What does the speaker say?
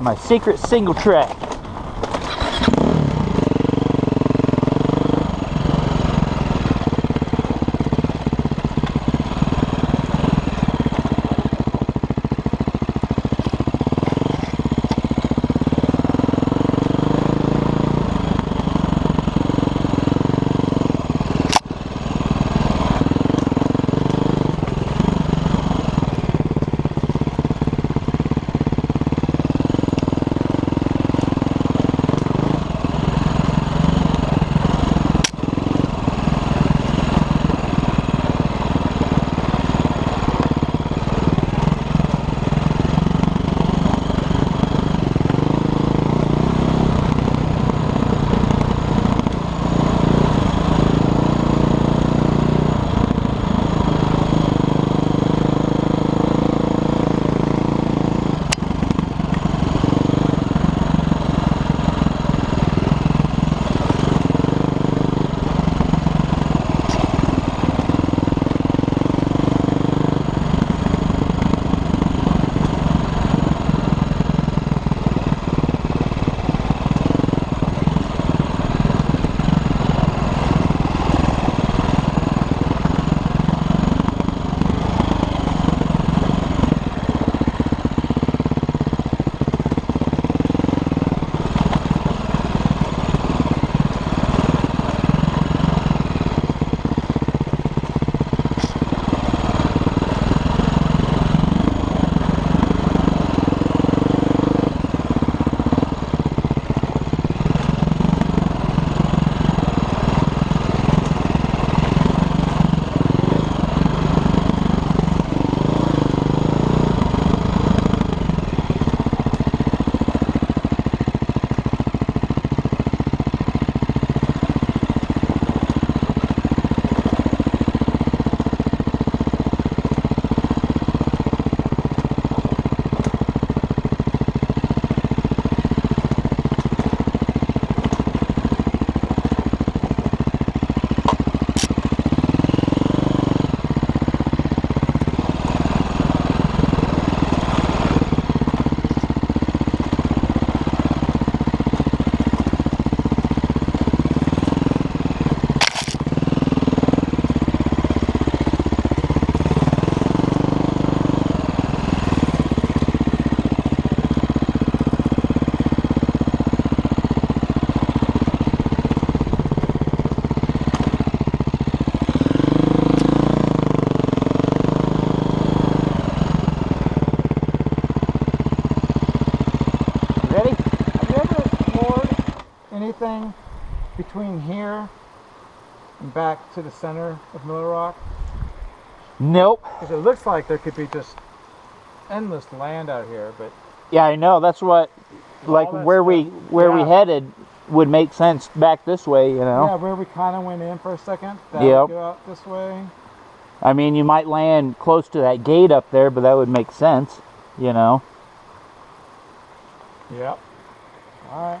my secret single track. Anything between here and back to the center of Miller Rock? Nope. Because it looks like there could be just endless land out here, but Yeah, I know. That's what, like, where we stuff. where we headed would make sense back this way. You know. yeah, where we kind of went in for a second, that Yep. go out this way. I mean, you might land close to that gate up there, but that would make sense. You know. Yep. All right.